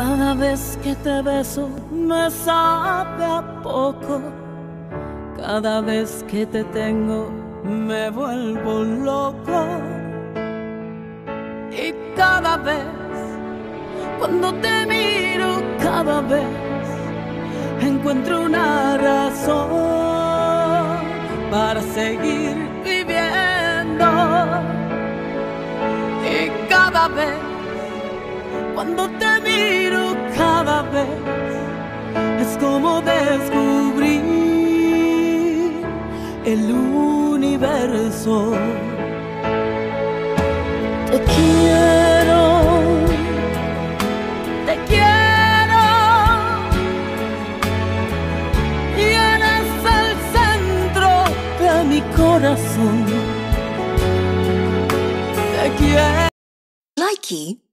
Cada vez que te beso me sabe a poco. Cada vez que te tengo me vuelvo loco. Y cada vez, cuando te miro, cada vez encuentro una razón para seguir viviendo. Y cada vez, cuando te es como descubrir el universo. Te quiero, te quiero. Y eres el centro de mi corazón. Te quiero. Likey